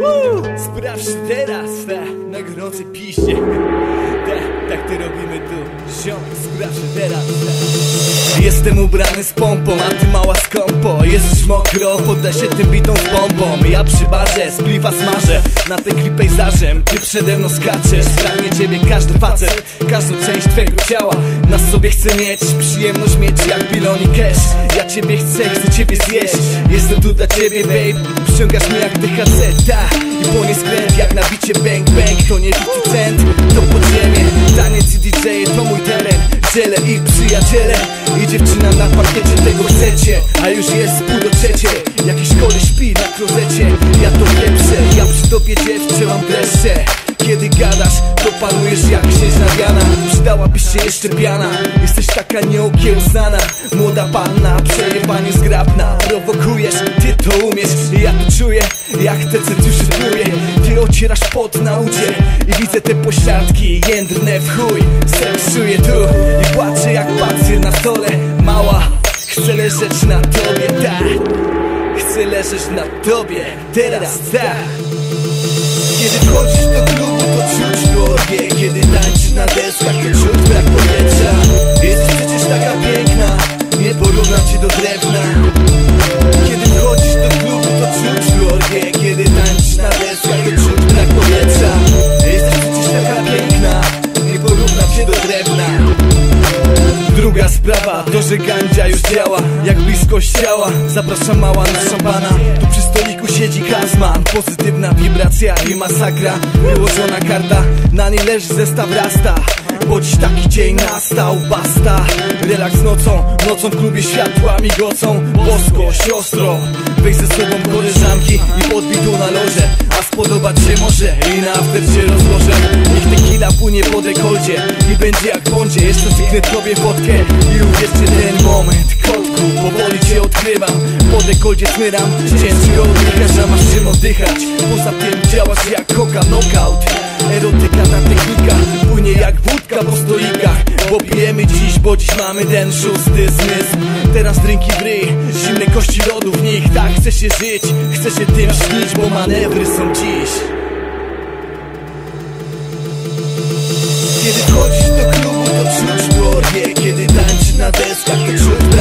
Woo! Sprawdź teraz, ta, na gorącej piście Tak, tak to robimy tu Ziom, sprawdź teraz ta. Jestem ubrany z pompą, a ty mała skąpo Jesteś mokro, poddaj się tym bitom z bombą Ja przy barze, spliwa smażę Na tej pejzażem, ty przede mną skaczesz Pragnie ciebie każdy facet, każdą część twojego ciała Na sobie chcę mieć, przyjemność mieć jak Biloni Cash. Ja ciebie chcę, chcę ciebie zjeść. Jestem tu dla ciebie, babe. Przyciągasz mnie jak DHZ, ta I płonie skręt jak na bicie bang bang. To nie bity cent, to podziemie. Taniec i DJ to mój teren. Dzielę i przyjaciele. I dziewczyna na parkiecie tego chcecie A już jest pół do trzeciej Jakiś koleś śpi na klozecie Ja to pieprzę, ja przy tobie dziewczę mam dreszcze kiedy gadasz, to panujesz jak śnieżna wiana Przydałabyś się jeszcze piana. Jesteś taka nieokiełznana. Młoda panna, przejebanie zgrabna. Prowokujesz, ty to umiesz. Ja to czuję, jak te cetuszy pluje. Ty ocierasz pot na udzie I widzę te pośladki jędrne w chuj. Seksuję tu i płaczę jak patrzę na stole. Mała, chcę leżeć na tobie, tak. Chcę leżeć na tobie, teraz tak kiedy wchodzisz do klubu to czuć gorgie Kiedy tańczysz na deskach to sprawa, to że gandzia już działa Jak bliskość ciała. Zapraszam mała na szampana. Tu przy stoliku siedzi Kazman. Pozytywna wibracja i masakra. Wyłożona karta, na niej leży zestaw rasta. Bo dziś taki dzień nastał, basta. Relaks nocą, nocą w klubie światła migocą Bosko, siostro, weź ze sobą koleżanki I podbij tu na loże. A spodobać się może i na after się rozłożę Płynie po dekolcie I będzie jak bądzie, jeszcze cyknę tobie fotkę I uwierzcie ten moment, kotku Powoli cię odkrywam, po dekolcie smyram. Ciężko oddychasz, masz czym oddychać. Poza tym działasz jak koka knockout. Erotyka ta technika Płynie jak wódka po stolikach. Bo pijemy dziś, bo dziś mamy ten szósty zmysł Teraz drinki w Zimne kości lodu w nich. Tak chce się żyć, chce się tym śnić Bo manewry są dziś Kiedy wchodzisz do klubu to czuć glorie Kiedy tańczysz na deskach to czuć